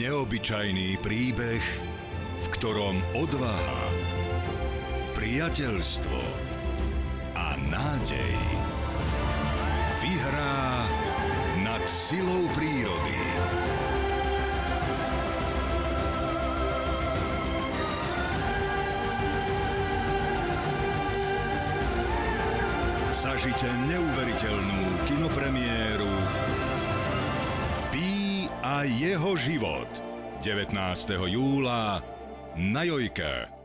Neobyčajný príbeh, v ktorom odvaha, priateľstvo a nádej vyhrá nad silou prírody. Zažite neuveriteľnú a jeho život 19. júla na Jojke.